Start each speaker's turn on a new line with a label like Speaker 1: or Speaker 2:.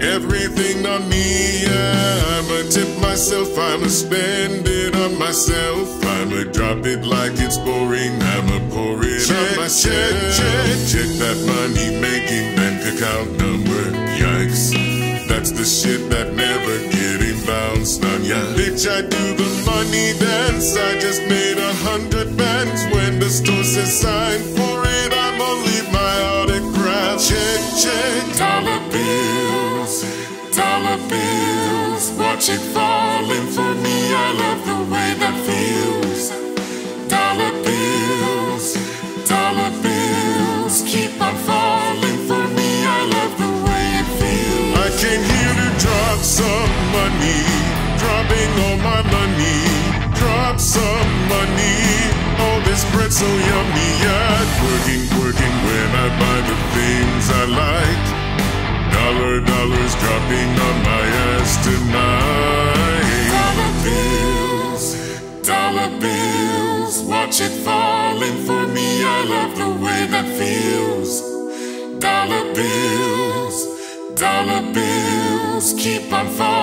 Speaker 1: everything on me. I'ma tip myself, I'ma spend it on myself. I'ma drop it like it's boring, I'ma pour it check, on myself. Check, check, check that money making bank account number. Yikes, that's the shit that never getting bounced on ya. Bitch, I do the money dance. I just made a hundred bands when the store says sign for Check, check, dollar bills, dollar bills. Watch it falling for me. I love the way that feels. Dollar bills, dollar bills. Keep on falling for me. I love the way it feels. I came here to drop some money, dropping all my money. Drop some money. Oh, this bread so yummy. Yeah, working, Dollar, dollars dropping on my ass tonight. Dollar bills, dollar bills. Watch it falling for me. I love the way that feels. Dollar bills, dollar bills. Keep on falling